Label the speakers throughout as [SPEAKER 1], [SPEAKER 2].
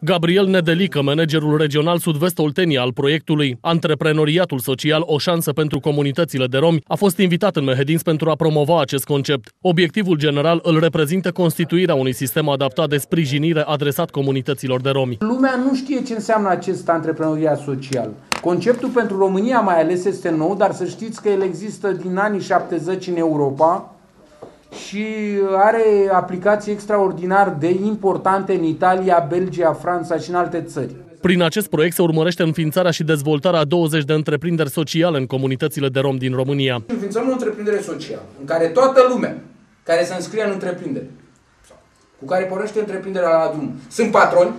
[SPEAKER 1] Gabriel Nedelică, managerul regional Sud-Vest Oltenia al proiectului Antreprenoriatul Social, o șansă pentru comunitățile de romi, a fost invitat în Mehedinți pentru a promova acest concept. Obiectivul general îl reprezintă constituirea unui sistem adaptat de sprijinire adresat comunităților de romi.
[SPEAKER 2] Lumea nu știe ce înseamnă acest antreprenoriat social. Conceptul pentru România mai ales este nou, dar să știți că el există din anii 70 în Europa și are aplicații extraordinar de importante în Italia, Belgia, Franța și în alte țări.
[SPEAKER 1] Prin acest proiect se urmărește înființarea și dezvoltarea a 20 de întreprinderi sociale în comunitățile de rom din România.
[SPEAKER 2] Înființăm o întreprindere socială în care toată lumea care se înscrie în întreprindere, cu care pornește întreprinderea la drum, sunt patroni,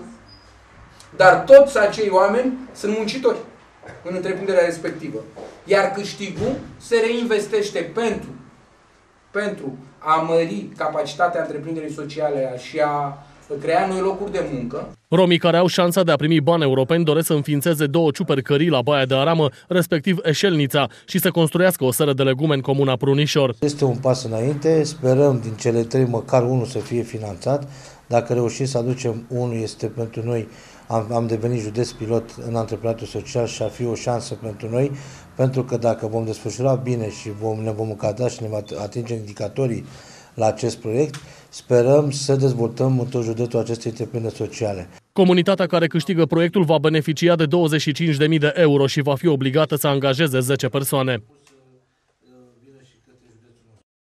[SPEAKER 2] dar toți acei oameni sunt muncitori în întreprinderea respectivă. Iar câștigul se reinvestește pentru, pentru a mări capacitatea întreprinderii sociale și a crea noi locuri de muncă.
[SPEAKER 1] Romii care au șansa de a primi bani europeni doresc să înființeze două ciupercării la Baia de Aramă, respectiv Eșelnița, și să construiască o seră de legume în comuna Prunișor.
[SPEAKER 3] Este un pas înainte, sperăm din cele trei măcar unul să fie finanțat. Dacă reușim să aducem unul, este pentru noi am, am devenit județ pilot în antreprenatul social și ar fi o șansă pentru noi, pentru că dacă vom desfășura bine și vom, ne vom încadra și ne vom atinge indicatorii la acest proiect, sperăm să dezvoltăm în tot județul acestei întreprinderi sociale.
[SPEAKER 1] Comunitatea care câștigă proiectul va beneficia de 25.000 de euro și va fi obligată să angajeze 10 persoane.